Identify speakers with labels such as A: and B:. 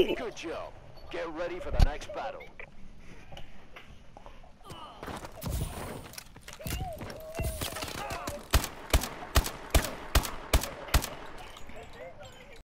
A: Good job. Get ready for the next battle.